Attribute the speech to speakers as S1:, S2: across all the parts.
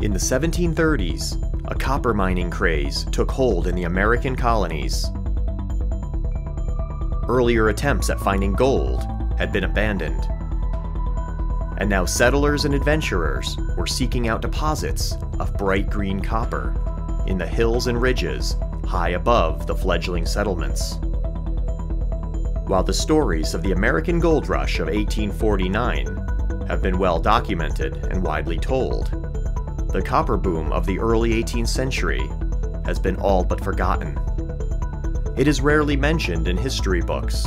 S1: In the 1730s, a copper mining craze took hold in the American colonies. Earlier attempts at finding gold had been abandoned. And now settlers and adventurers were seeking out deposits of bright green copper in the hills and ridges high above the fledgling settlements. While the stories of the American gold rush of 1849 have been well documented and widely told, the copper boom of the early 18th century has been all but forgotten. It is rarely mentioned in history books,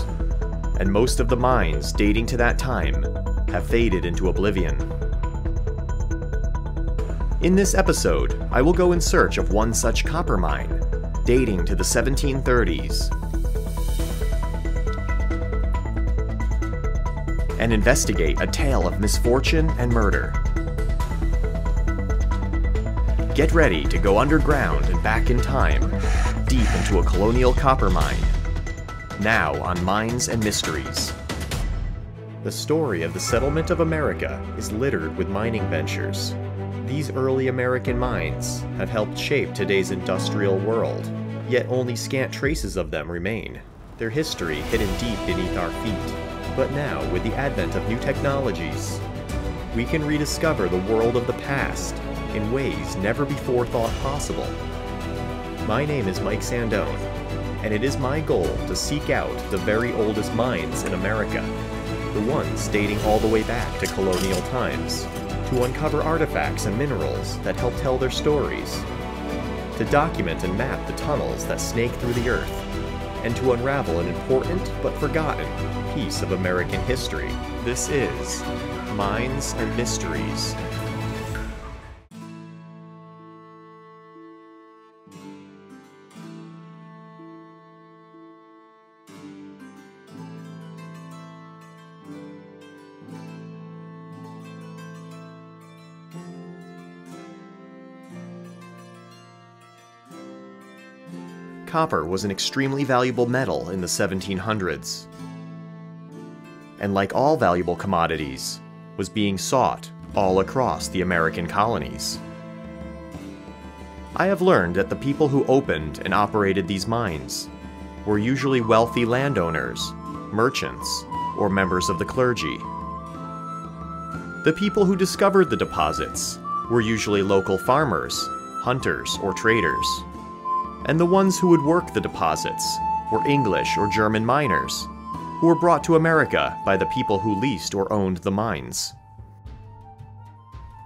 S1: and most of the mines dating to that time have faded into oblivion. In this episode, I will go in search of one such copper mine, dating to the 1730s, and investigate a tale of misfortune and murder. Get ready to go underground and back in time, deep into a colonial copper mine. Now on Mines and Mysteries. The story of the settlement of America is littered with mining ventures. These early American mines have helped shape today's industrial world, yet only scant traces of them remain, their history hidden deep beneath our feet. But now, with the advent of new technologies, we can rediscover the world of the past in ways never before thought possible. My name is Mike Sandone, and it is my goal to seek out the very oldest mines in America, the ones dating all the way back to colonial times, to uncover artifacts and minerals that help tell their stories, to document and map the tunnels that snake through the earth, and to unravel an important but forgotten piece of American history. This is Mines and Mysteries. Copper was an extremely valuable metal in the 1700s. And like all valuable commodities, was being sought all across the American colonies. I have learned that the people who opened and operated these mines were usually wealthy landowners, merchants, or members of the clergy. The people who discovered the deposits were usually local farmers, hunters, or traders and the ones who would work the deposits were English or German miners, who were brought to America by the people who leased or owned the mines.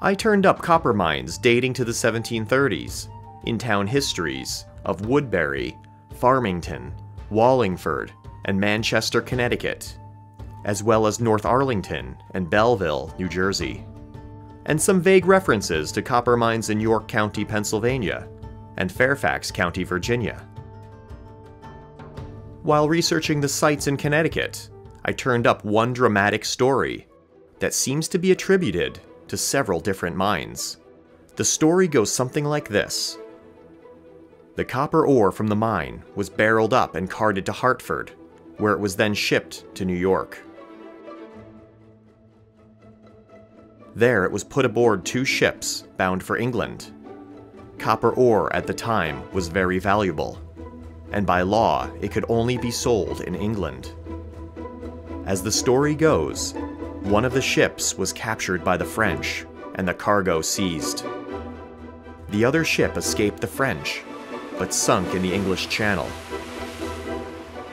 S1: I turned up copper mines dating to the 1730s in town histories of Woodbury, Farmington, Wallingford, and Manchester, Connecticut, as well as North Arlington and Belleville, New Jersey, and some vague references to copper mines in York County, Pennsylvania, and Fairfax County, Virginia. While researching the sites in Connecticut, I turned up one dramatic story that seems to be attributed to several different mines. The story goes something like this. The copper ore from the mine was barreled up and carted to Hartford, where it was then shipped to New York. There it was put aboard two ships bound for England Copper ore at the time was very valuable, and by law it could only be sold in England. As the story goes, one of the ships was captured by the French and the cargo seized. The other ship escaped the French, but sunk in the English Channel.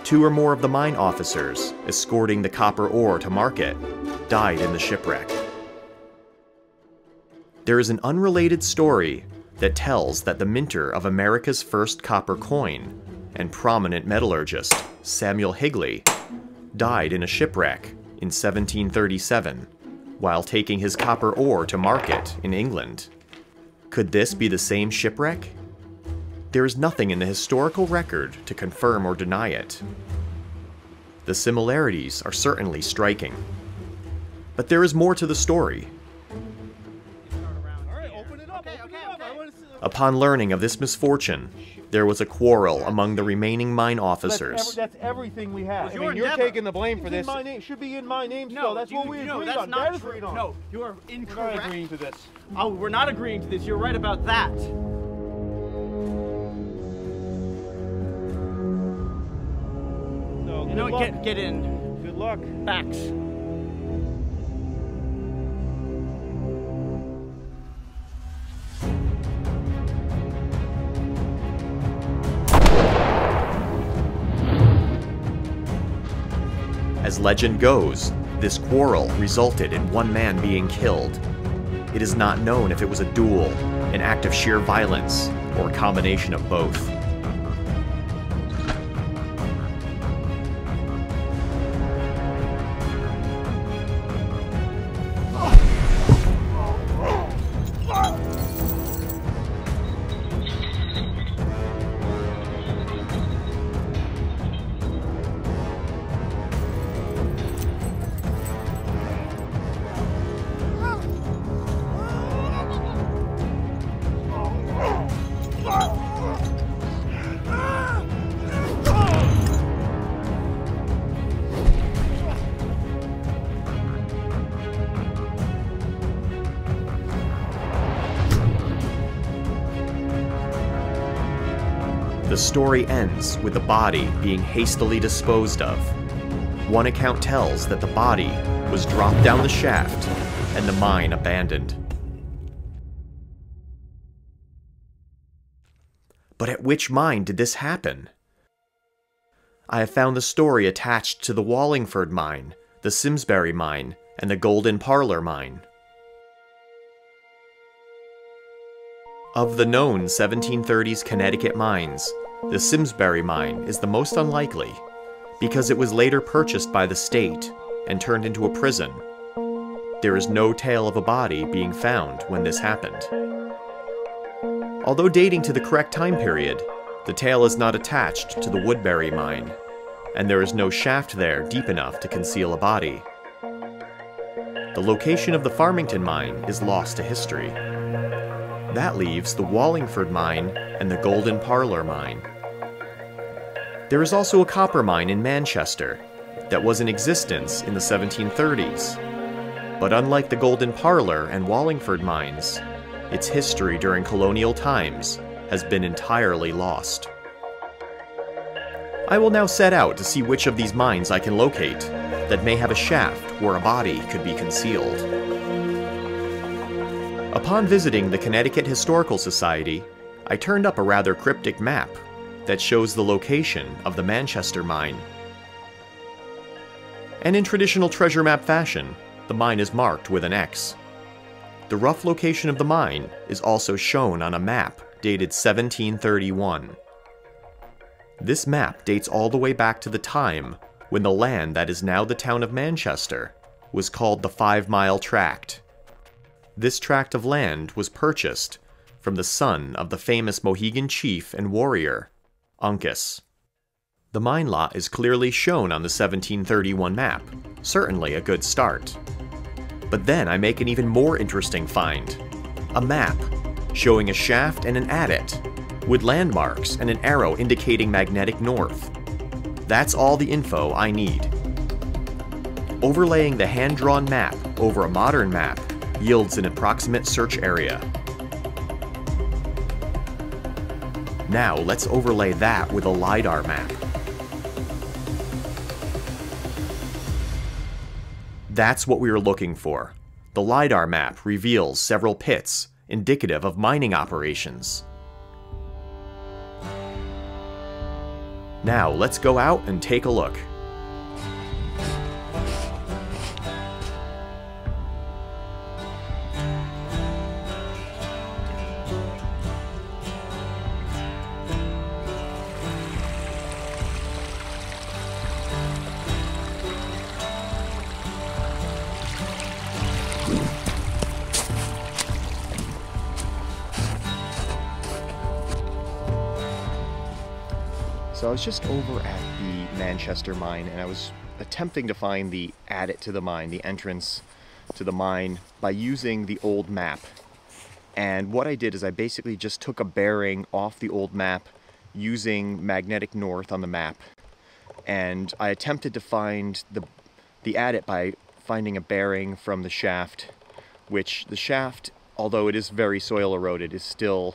S1: Two or more of the mine officers escorting the copper ore to market died in the shipwreck. There is an unrelated story that tells that the minter of America's first copper coin and prominent metallurgist, Samuel Higley, died in a shipwreck in 1737 while taking his copper ore to market in England. Could this be the same shipwreck? There is nothing in the historical record to confirm or deny it. The similarities are certainly striking. But there is more to the story Upon learning of this misfortune, there was a quarrel among the remaining mine officers.
S2: That's, ev- that's everything we have.
S3: It's
S2: I mean, you're
S3: endeavor.
S2: taking the blame for
S3: It's
S2: this.
S3: my
S2: name should be in my name
S3: No,
S2: still. That's
S3: you-
S2: what we
S3: no,
S2: agreed
S3: that's
S2: on.
S3: not
S2: Dad
S3: true.
S2: on.
S3: No, you are incorrect.
S2: We're not agreeing to this.
S3: Oh, we're not agreeing to this. You're right about that.
S2: No,
S3: You
S2: good
S3: know
S2: luck.
S3: Get get in.
S2: Good luck.
S3: Backs.
S1: Legend goes, this quarrel resulted in one man being killed. It is not known if it was a duel, an act of sheer violence, or a combination of both. Story ends with the body being hastily disposed of. One account tells that the body was dropped down the shaft and the mine abandoned. But at which mine did this happen? I have found the story attached to the Wallingford mine, the Simsbury mine, and the Golden Parlor mine. Of the known 1730s Connecticut mines, the Simsbury mine is the most unlikely because it was later purchased by the state and turned into a prison. There is no tale of a body being found when this happened. Although dating to the correct time period, the tale is not attached to the Woodbury mine, and there is no shaft there deep enough to conceal a body. The location of the Farmington mine is lost to history. That leaves the Wallingford mine and the Golden Parlor mine. There is also a copper mine in Manchester that was in existence in the 1730s. But unlike the Golden Parlor and Wallingford mines, its history during colonial times has been entirely lost. I will now set out to see which of these mines I can locate that may have a shaft where a body could be concealed. Upon visiting the Connecticut Historical Society, I turned up a rather cryptic map that shows the location of the Manchester mine. And in traditional treasure map fashion, the mine is marked with an X. The rough location of the mine is also shown on a map dated 1731. This map dates all the way back to the time when the land that is now the town of Manchester was called the Five Mile Tract. This tract of land was purchased from the son of the famous Mohegan chief and warrior, Uncas. The mine lot is clearly shown on the 1731 map, certainly a good start. But then I make an even more interesting find a map showing a shaft and an adit, with landmarks and an arrow indicating magnetic north. That's all the info I need. Overlaying the hand drawn map over a modern map yields an approximate search area. Now let's overlay that with a LiDAR map. That's what we were looking for. The LiDAR map reveals several pits, indicative of mining operations. Now let's go out and take a look. Was just over at the Manchester mine and I was attempting to find the adit to the mine, the entrance to the mine, by using the old map. And what I did is I basically just took a bearing off the old map using magnetic north on the map. And I attempted to find the, the adit by finding a bearing from the shaft, which the shaft, although it is very soil eroded, is still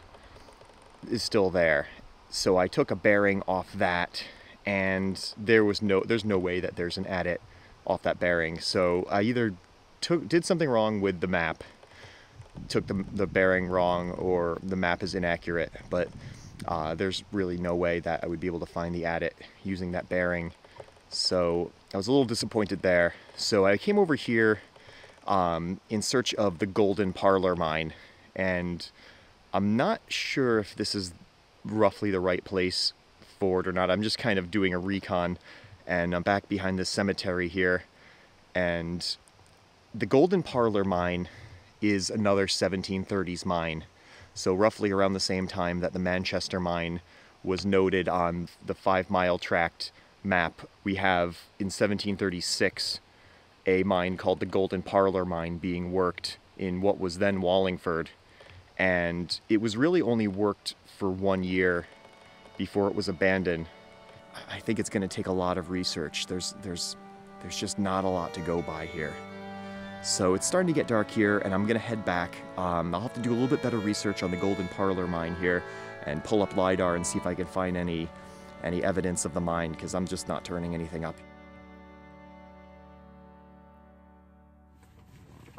S1: is still there. So I took a bearing off that and there was no there's no way that there's an adit off that bearing. So I either took did something wrong with the map, took the, the bearing wrong, or the map is inaccurate. But uh, there's really no way that I would be able to find the adit using that bearing. So I was a little disappointed there. So I came over here um, in search of the Golden Parlor Mine, and I'm not sure if this is roughly the right place for it or not. I'm just kind of doing a recon, and I'm back behind this cemetery here, and the Golden Parlor Mine is another 1730s mine. So roughly around the same time that the Manchester mine was noted on the five mile tract map, we have in 1736 a mine called the Golden Parlor Mine being worked in what was then Wallingford. And it was really only worked for one year before it was abandoned. I think it's going to take a lot of research. There's, there's, there's just not a lot to go by here. So it's starting to get dark here and I'm gonna head back. Um, I'll have to do a little bit better research on the Golden Parlor mine here and pull up LiDAR and see if I can find any, any evidence of the mine because I'm just not turning anything up.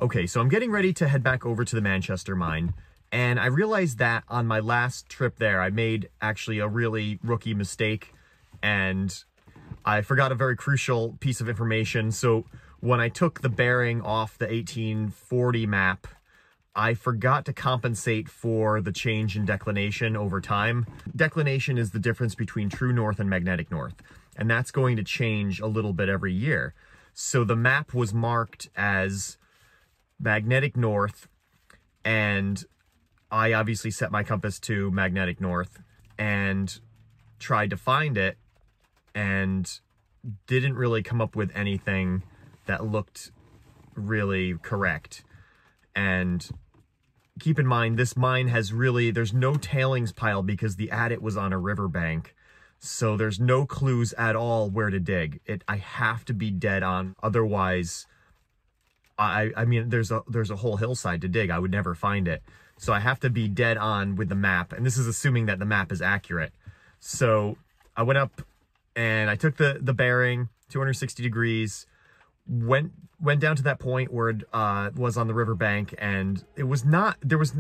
S1: Okay, so I'm getting ready to head back over to the Manchester mine. And I realized that on my last trip there, I made actually a really rookie mistake and I forgot a very crucial piece of information. So when I took the bearing off the 1840 map, I forgot to compensate for the change in declination over time. Declination is the difference between true north and magnetic north, and that's going to change a little bit every year. So the map was marked as magnetic north, and I obviously set my compass to magnetic north and tried to find it and didn't really come up with anything that looked really correct. And keep in mind, this mine has really, there's no tailings pile because the adit was on a riverbank. So there's no clues at all where to dig. It, I have to be dead on. Otherwise, I, I mean, there's a, there's a whole hillside to dig. I would never find it. So I have to be dead on with the map. And this is assuming that the map is accurate. So I went up and I took the, the bearing 260 degrees, went went down to that point where it uh, was on the riverbank and it was not there was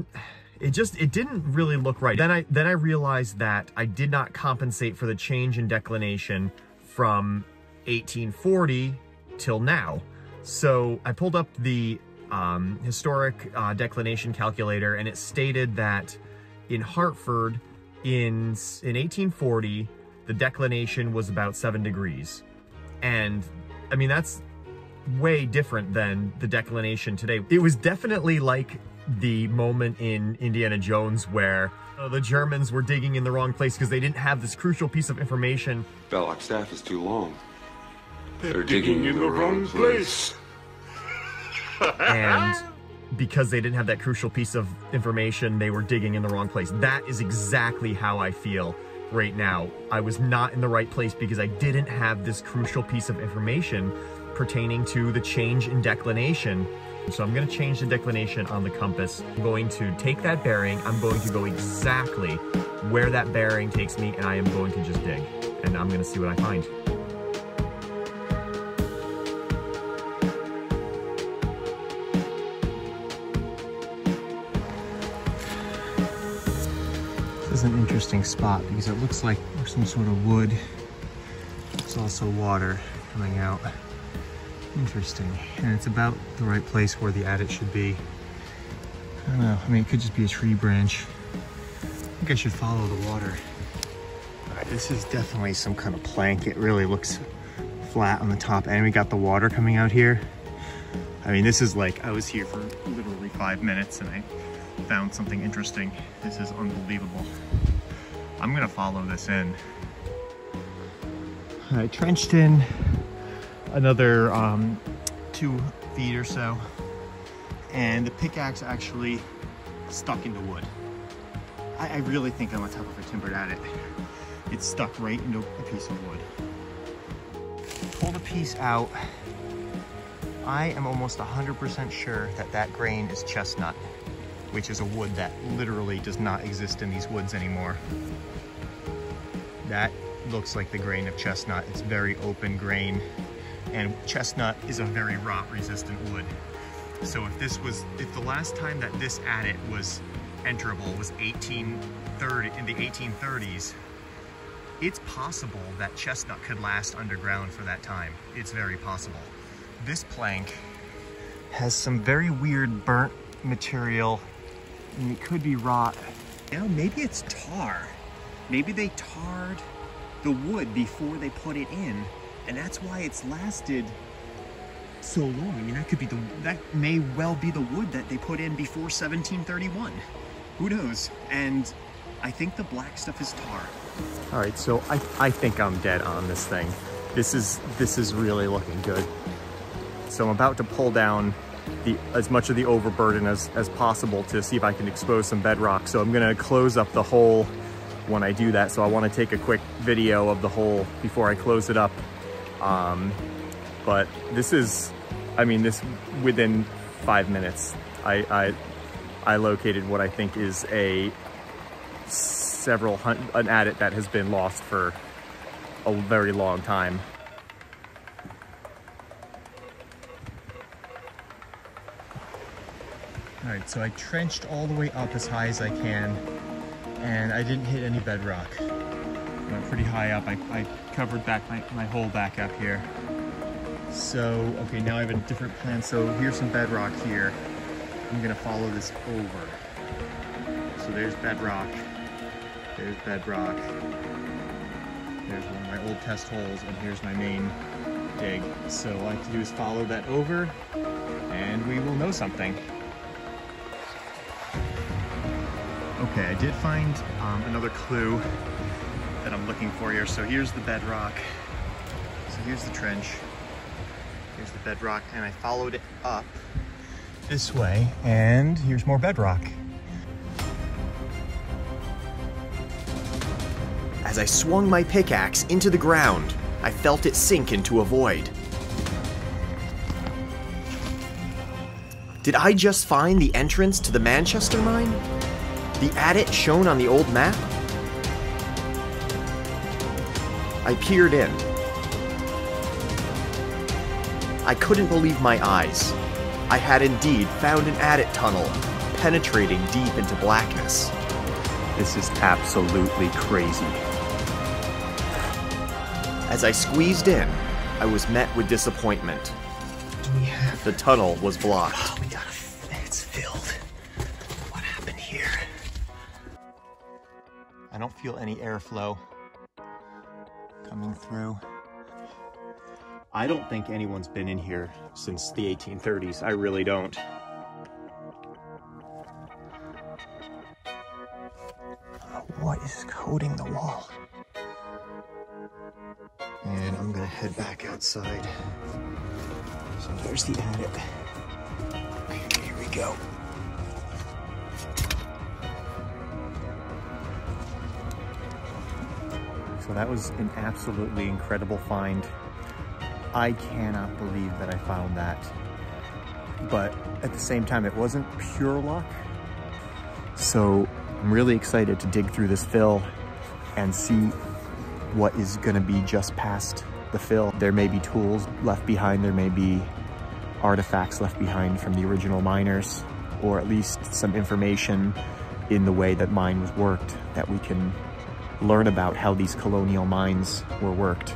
S1: it just it didn't really look right then i then i realized that i did not compensate for the change in declination from 1840 till now so i pulled up the um, historic uh, declination calculator and it stated that in hartford in in 1840 the declination was about seven degrees and i mean that's way different than the declination today. It was definitely like the moment in Indiana Jones where uh, the Germans were digging in the wrong place because they didn't have this crucial piece of information.
S4: Belloq staff is too long.
S5: They're, They're digging, digging, in the, the wrong place.
S1: place. And because they didn't have that crucial piece of information, they were digging in the wrong place. That is exactly how I feel right now. I was not in the right place because I didn't have this crucial piece of information pertaining to the change in declination. So I'm gonna change the declination on the compass. I'm going to take that bearing, I'm going to go exactly where that bearing takes me and I am going to just dig. And I'm gonna see what I find. Is an interesting spot because it looks like there's some sort of wood. There's also water coming out. Interesting. And it's about the right place where the adit should be. I don't know. I mean, it could just be a tree branch. I think I should follow the water. This is definitely some kind of plank. It really looks flat on the top and we got the water coming out here. I mean, this is like, I was here for literally five minutes and I found something interesting. This is unbelievable. I'm gonna follow this in. I trenched in another um, two feet or so. And the pickaxe actually stuck into wood. I, I really think I'm on top of a timbered adit. It's stuck right into a piece of wood. Pull the piece out. I am almost 100% sure that that grain is chestnut, which is a wood that literally does not exist in these woods anymore. That looks like the grain of chestnut. It's very open grain and chestnut is a very rot resistant wood. So if this was, if the last time that this adit was enterable was 1830, in the 1830s, it's possible that chestnut could last underground for that time. It's very possible. This plank has some very weird burnt material and it could be rot. Know, maybe it's tar. Maybe they tarred the wood before they put it in and that's why it's lasted so long. I mean, that could be the, that may well be the wood that they put in before 1731. Who knows? And I think the black stuff is tar.
S6: All right, so I, I think I'm dead on this thing. This is, this is really looking good. So I'm about to pull down the, as much of the overburden as, as possible to see if I can expose some bedrock. So I'm gonna close up the hole when I do that. So I wanna take a quick video of the hole before I close it up. Um, but this is, I mean, this within five minutes, I, I, I located what I think is a several hunt, an adit that has been lost for a very long time.
S1: All right, so I trenched all the way up as high as I can, and I didn't hit any bedrock. Went pretty high up. I, I covered back my, my hole back up here. So, okay, now I have a different plan. So here's some bedrock here. I'm gonna follow this over. So there's bedrock. There's bedrock. There's one of my old test holes, and here's my main dig. So all I have to do is follow that over, and we will know something. Okay, I did find um, another clue that I'm looking for here. So here's the bedrock. So here's the trench. Here's the bedrock, and I followed it up this way, and here's more bedrock.
S6: As I swung my pickaxe into the ground, I felt it sink into a void. Did I just find the entrance to the Manchester mine? The adit shown on the old map? I peered in. I couldn't believe my eyes. I had indeed found an adit tunnel, penetrating deep into blackness.
S1: This is absolutely crazy.
S6: As I squeezed in, I was met with disappointment.
S1: We have.
S6: The tunnel was blocked.
S1: I don't feel any airflow coming through. I don't think anyone's been in here since the 1830s. I really don't. What is coating the wall? And I'm gonna head back outside. So there's the adit. Here we go. So that was an absolutely incredible find. I cannot believe that I found that. But at the same time, it wasn't pure luck. So I'm really excited to dig through this fill and see what is gonna be just past the fill. There may be tools left behind, there may be artifacts left behind from the original miners, or at least some information in the way that mine was worked that we can learn about how these colonial mines were worked.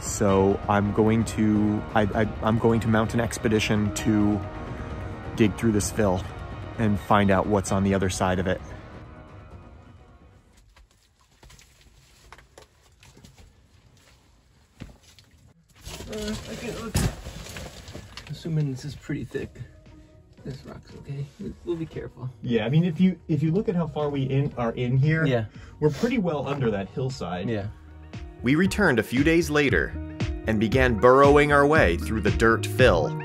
S1: So I'm going to I, I, I'm going to mount an expedition to dig through this fill and find out what's on the other side of it.
S7: Uh, okay, look. Assuming this is pretty thick. This rock's okay. We- We'll be careful.
S1: Yeah, I mean if you if you look at how far we in are in here,
S7: Yeah.
S1: we're pretty well under that hillside.
S7: Yeah.
S6: We returned a few days later and began burrowing our way through the dirt fill.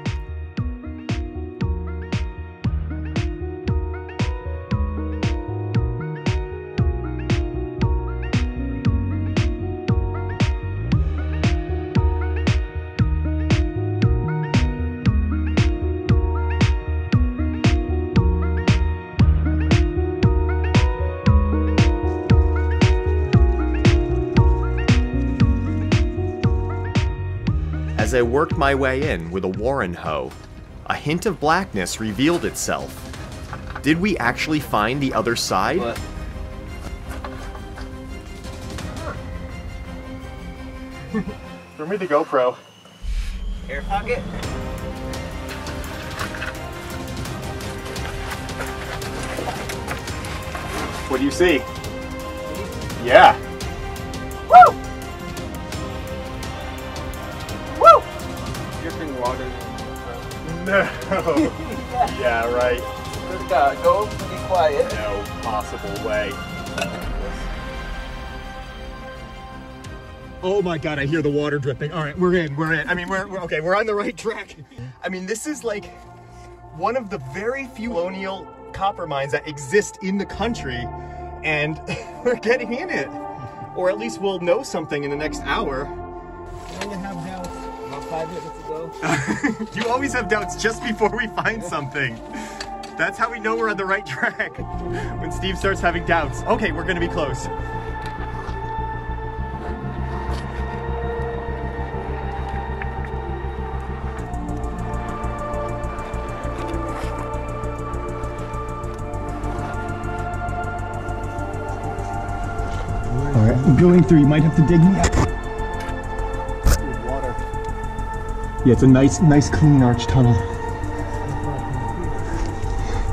S1: I worked my way in with a Warren hoe, a hint of blackness revealed itself. Did we actually find the other side?
S7: What?
S8: Throw me the GoPro.
S7: Air pocket?
S8: What do you see? Yeah.
S7: Dripping water.
S8: No. yeah, right.
S7: Good God, go be quiet.
S8: No possible way. Oh my god, I hear the water dripping. All right, we're in, we're in. I mean, we're, we're okay, we're on the right track. I mean, this is like one of the very few colonial copper mines that exist in the country, and we're getting in it. Or at least we'll know something in the next hour.
S7: When you have doubts, about five minutes
S8: you always have doubts just before we find something. That's how we know we're on the right track. When Steve starts having doubts. Okay, we're gonna be close.
S9: All right, I'm going through. You might have to dig me. Yeah, it's a nice, nice clean arch tunnel.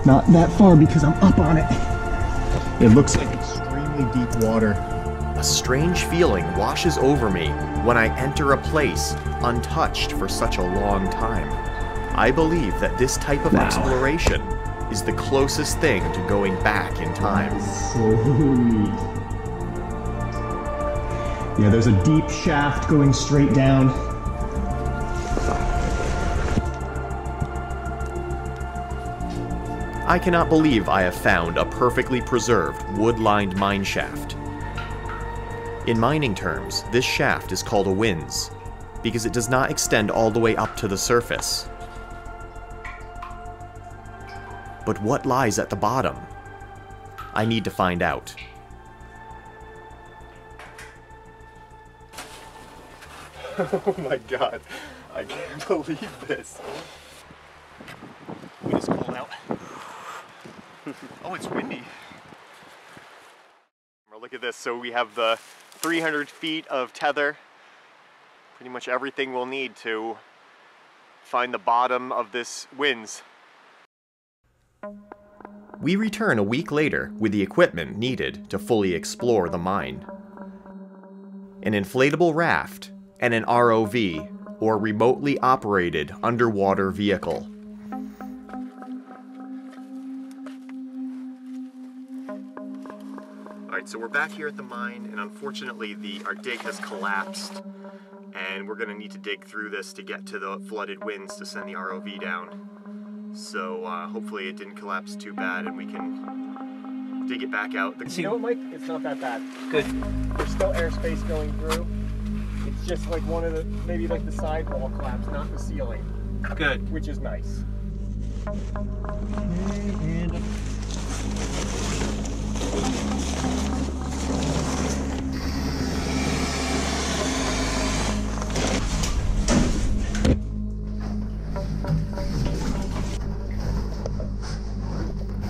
S9: Not that far because I'm up on it.
S8: It looks like extremely deep water.
S1: A strange feeling washes over me when I enter a place untouched for such a long time. I believe that this type of
S9: Wow.
S1: exploration is the closest thing to going back in time.
S9: Yeah, there's a deep shaft going straight down.
S1: I cannot believe I have found a perfectly preserved wood-lined mine shaft. In mining terms, this shaft is called a winze because it does not extend all the way up to the surface. But what lies at the bottom? I need to find out.
S8: Oh my god. I can't believe this. Wind is cold out. Oh, it's windy. Look at this. So we have the 300 feet of tether. Pretty much everything we'll need to find the bottom of this winze.
S1: We return a week later with the equipment needed to fully explore the mine. An inflatable raft and an ROV, or remotely operated underwater vehicle.
S8: Alright, so we're back here at the mine, and unfortunately the our dig has collapsed. And we're gonna need to dig through this to get to the flooded winze to send the ROV down. So uh, hopefully it didn't collapse too bad and we can dig it back out. The, you know what, Mike? It's not that bad.
S7: Good.
S8: There's still airspace going through. It's just like one of the, maybe like the sidewall collapsed, not the ceiling,
S7: Good.
S8: which is nice.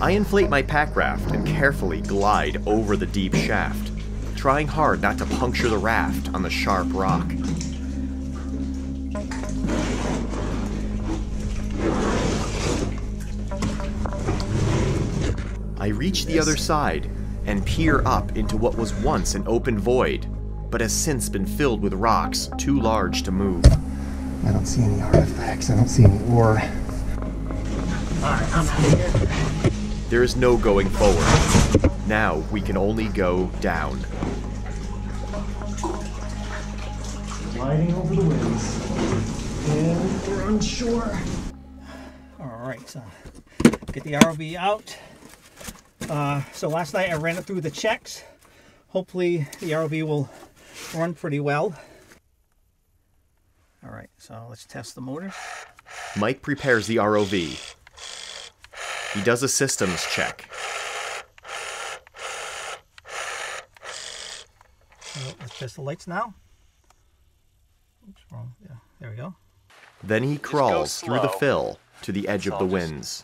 S1: I inflate my pack raft and carefully glide over the deep shaft, trying hard not to puncture the raft on the sharp rock. I reach the other side and peer up into what was once an open void, but has since been filled with rocks too large to move.
S9: I don't see any artifacts. I don't see any ore.
S1: There is no going forward. Now we can only go down.
S9: Gliding over the winze. And we're unsure.
S10: All right, so get the ROV out. Uh, so last night I ran it through the checks. Hopefully the ROV will run pretty well. All right, so let's test the motor.
S1: Mike prepares the ROV. He does a systems check.
S10: So let's test the lights now. Oops, wrong. Yeah, there we go.
S1: Then he crawls through the fill to the edge of the winze,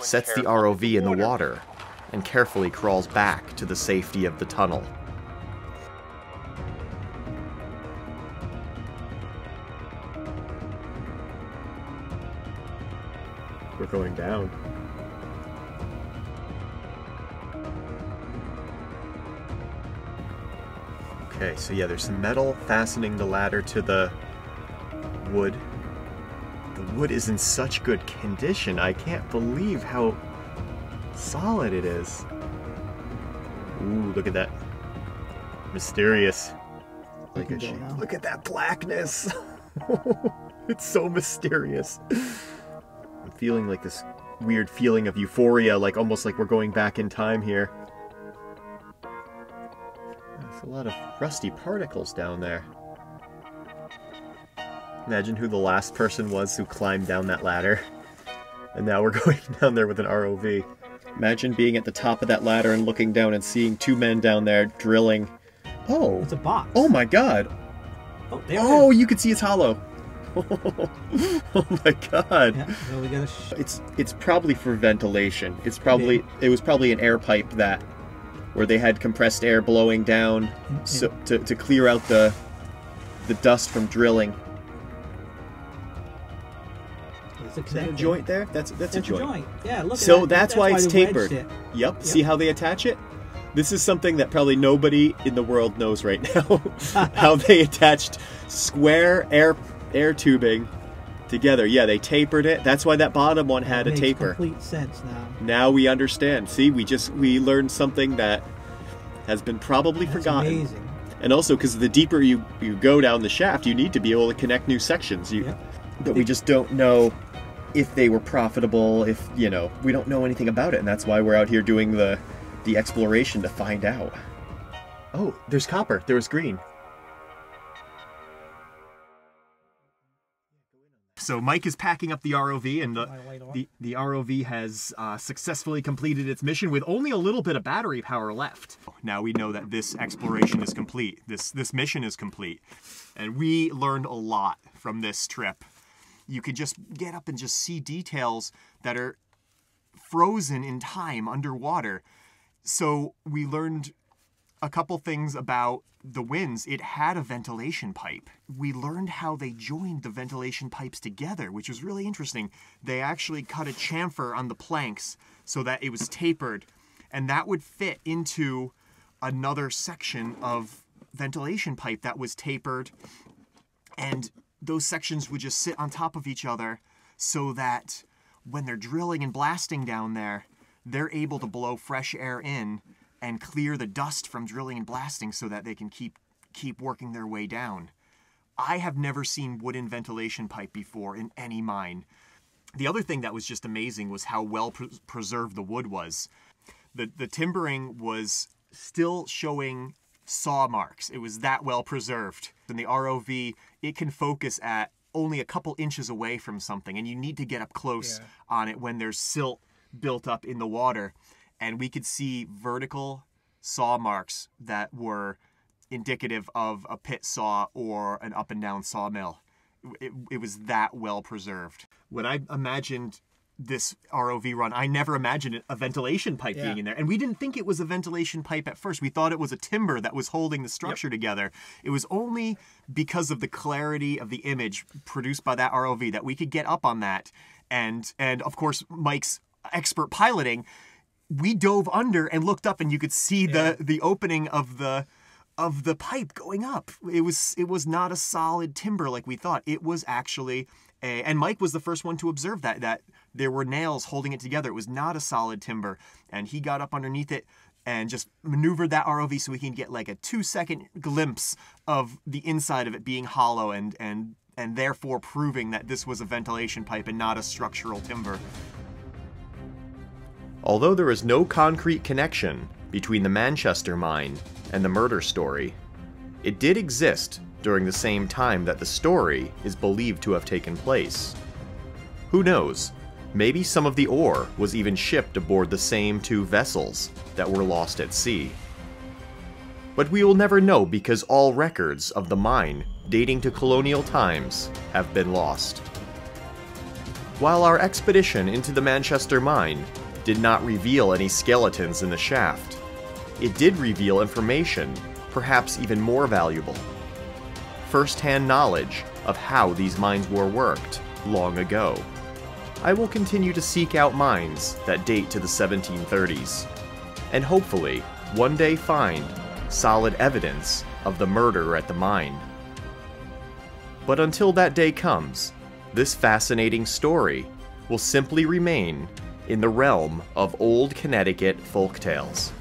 S1: sets the ROV in the water, and carefully crawls back to the safety of the tunnel. We're going down. Okay, so yeah, there's some metal fastening the ladder to the wood. The wood is in such good condition. I can't believe how solid it is. Ooh, look at that. Mysterious. Like a shape. Look at that blackness. it's so mysterious. I'm feeling like this weird feeling of euphoria, like almost like we're going back in time here. Lot of rusty particles down there. Imagine who the last person was who climbed down that ladder. And now we're going down there with an ROV. Imagine being at the top of that ladder and looking down and seeing two men down there drilling. Oh.
S10: It's a box.
S1: Oh my god.
S10: Oh, there
S1: Oh, you can see it's hollow. oh my god.
S10: Yeah, well, we
S1: It's it's probably for ventilation. It's probably it was probably an air pipe that where they had compressed air blowing down so, to, to clear out the the dust from drilling.
S10: It's a
S1: Is that a joint there? That's that's,
S10: That's
S1: a joint.
S10: Yeah, look. at
S1: So
S10: that.
S1: that's, why it's tapered.
S10: it.
S1: Yep. See how they attach it? This is something that probably nobody in the world knows right now. how they attached square air air tubing together. Yeah, they tapered it. That's why that bottom one had a
S10: Makes
S1: taper.
S10: Complete sense now.
S1: Now we understand. See, we just we learned something that has been probably
S10: That's
S1: forgotten.
S10: amazing.
S1: And also because the deeper you you go down the shaft, you need to be able to connect new sections. You,
S10: Yep.
S1: But we just don't know if they were profitable. If you know, we don't know anything about it, and that's why we're out here doing the the exploration to find out. Oh, there's copper. There was green. So Mike is packing up the ROV, and the,
S10: My light off.
S1: the, the ROV has uh, successfully completed its mission with only a little bit of battery power left. Now we know that this exploration is complete. This this mission is complete, and we learned a lot from this trip. You could just get up and just see details that are frozen in time underwater. So we learned a couple things about the winze. It had a ventilation pipe. We learned how they joined the ventilation pipes together, which was really interesting. They actually cut a chamfer on the planks so that it was tapered, and that would fit into another section of ventilation pipe that was tapered and those sections would just sit on top of each other so that when they're drilling and blasting down there, they're able to blow fresh air in and clear the dust from drilling and blasting so that they can keep keep working their way down. I have never seen wooden ventilation pipe before in any mine. The other thing that was just amazing was how well pre- preserved the wood was. The the timbering was still showing saw marks. It was that well preserved. In the ROV, it can focus at only a couple inches away from something, and you need to get up close on it when there's silt built up in the water. And we could see vertical saw marks that were indicative of a pit saw or an up and down sawmill. It, it was that well preserved. When I imagined this ROV run, I never imagined a ventilation pipe
S10: Yeah.
S1: being in there. And we didn't think it was a ventilation pipe at first. We thought it was a timber that was holding the structure together. It was only because of the clarity of the image produced by that ROV that we could get up on that. And and of course Mike's expert piloting, we dove under and looked up and you could see the the opening of the of the pipe going up. It was it was not a solid timber like we thought. It was actually a, and Mike was the first one to observe that that there were nails holding it together. It was not a solid timber, and he got up underneath it and just maneuvered that ROV so we can get like a two second glimpse of the inside of it being hollow and and and therefore proving that this was a ventilation pipe and not a structural timber. Although there is no concrete connection between the Manchester mine and the murder story, it did exist during the same time that the story is believed to have taken place. Who knows? Maybe some of the ore was even shipped aboard the same two vessels that were lost at sea. But we will never know because all records of the mine dating to colonial times have been lost. While our expedition into the Manchester mine did not reveal any skeletons in the shaft, it did reveal information, perhaps even more valuable. First hand knowledge of how these mines were worked long ago. I will continue to seek out mines that date to the 1730s, and hopefully one day find solid evidence of the murder at the mine. But until that day comes, this fascinating story will simply remain in the realm of old Connecticut folktales.